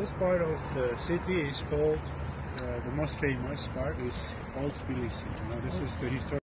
this part of the city is called uh, the most famous part is Old Tbilisi. Now this is the historic.